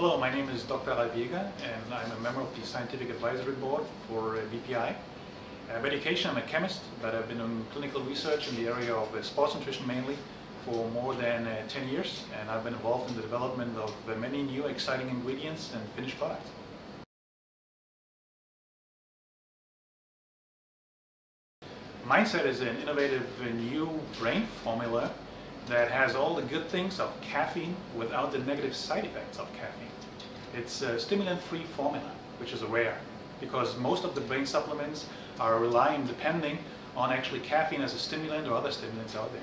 Hello, my name is Dr. Jäger and I'm a member of the Scientific Advisory Board for uh, BPI. By education, I'm a chemist, but I've been doing clinical research in the area of uh, sports nutrition mainly for more than uh, 10 years and I've been involved in the development of many new exciting ingredients and finished products. Mindset is an innovative new brain formula that has all the good things of caffeine without the negative side effects of caffeine. It's a stimulant-free formula, which is rare because most of the brain supplements are relying, depending on actually caffeine as a stimulant or other stimulants out there.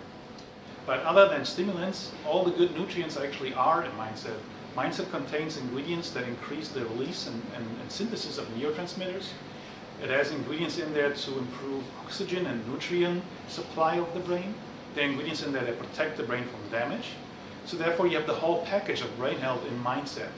But other than stimulants, all the good nutrients actually are in Mindset. Mindset contains ingredients that increase the release and, and, and synthesis of neurotransmitters. It has ingredients in there to improve oxygen and nutrient supply of the brain. Are ingredients in there that protect the brain from damage. So therefore you have the whole package of brain health in Mindset.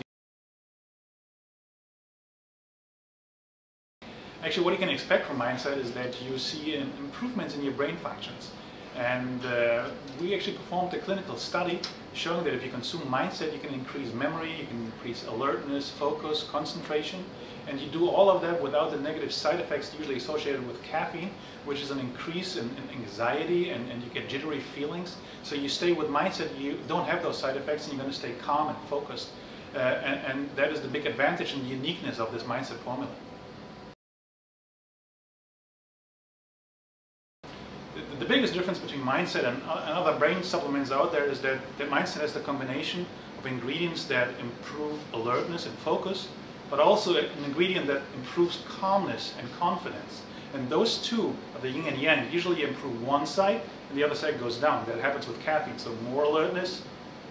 Actually, what you can expect from Mindset is that you see improvements in your brain functions. And uh, we actually performed a clinical study showing that if you consume Mindset, you can increase memory, you can increase alertness, focus, concentration, and you do all of that without the negative side effects usually associated with caffeine, which is an increase in, in anxiety and, and, you get jittery feelings. So you stay with Mindset, you don't have those side effects, and you're going to stay calm and focused. Uh, and, and that is the big advantage and uniqueness of this Mindset formula. Biggest difference between Mindset uh, and, other brain supplements out there is that, that Mindset has the combination of ingredients that improve alertness and focus, but also an ingredient that improves calmness and confidence. And those two of the yin and yang usually improve one side and the other side goes down. That happens with caffeine. So more alertness,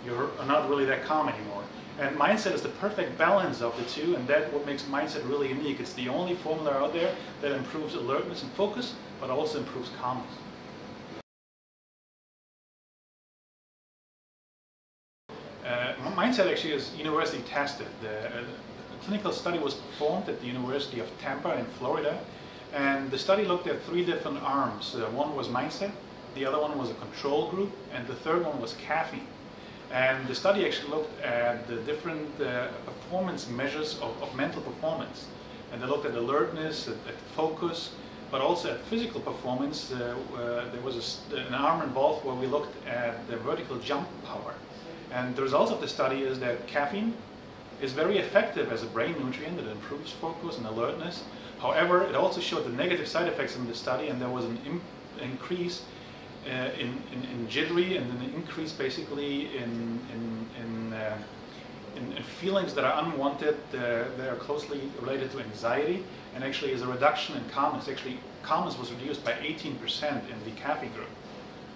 you're not really that calm anymore. And Mindset is the perfect balance of the two, and that's what makes Mindset really unique. It's the only formula out there that improves alertness and focus, but also improves calmness. Mindset actually is university tested. The, uh, the, clinical study was performed at the University of Tampa in Florida and the study looked at three different arms. Uh, one was mindset, the other one was a control group and the third one was caffeine. And the study actually looked at the different uh, performance measures of, of, mental performance. And they looked at alertness, at, at focus, but also at physical performance. Uh, uh, there was a, an arm involved where we looked at the vertical jump power. And the results of the study is that caffeine is very effective as a brain nutrient that improves focus and alertness. However, it also showed the negative side effects in the study and there was an increase uh, in, in, in, jittery and an increase basically in, in, in, uh, in feelings that are unwanted, uh, they are closely related to anxiety and actually is a reduction in calmness. Actually, calmness was reduced by 18% in the caffeine group.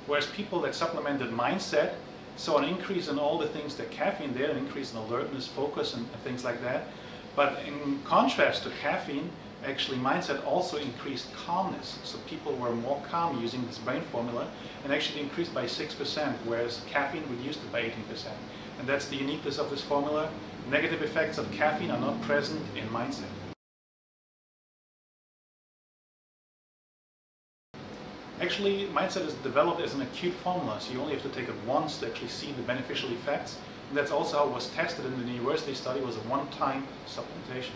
Whereas people that supplemented mindset so an increase in all the things that caffeine there, an increase in alertness, focus, and, and things like that. But in contrast to caffeine, actually mindset also increased calmness. So people were more calm using this brain formula and actually increased by 6%, whereas caffeine reduced it by 18%. And that's the uniqueness of this formula. Negative effects of caffeine are not present in mindset. Actually, Mindset is developed as an acute formula, so you only have to take it once to actually see the beneficial effects. And that's also how it was tested in the university study, was a one-time supplementation.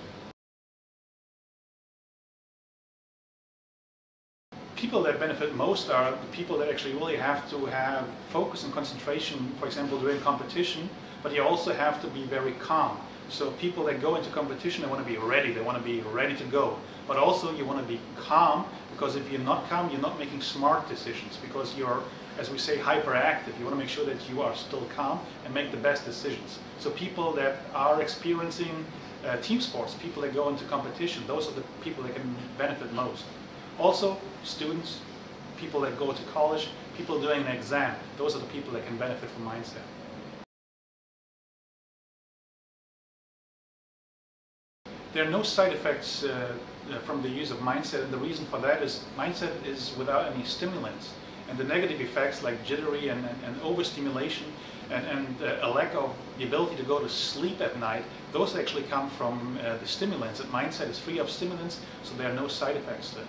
People that benefit most are the people that actually really have to have focus and concentration, for example, during competition, but you also have to be very calm. So people that go into competition, they want to be ready, they want to be ready to go. But also you want to be calm, because if you're not calm, you're not making smart decisions, because you're, as we say, hyperactive. You want to make sure that you are still calm and make the best decisions. So people that are experiencing uh, team sports, people that go into competition, those are the people that can benefit most. Also, students, people that go to college, people doing an exam, those are the people that can benefit from mindset. There are no side effects uh, from the use of mindset, and the reason for that is mindset is without any stimulants. And the negative effects like jittery and, and, and overstimulation and, and uh, a lack of the ability to go to sleep at night, those actually come from uh, the stimulants. And mindset is free of stimulants, so there are no side effects to it.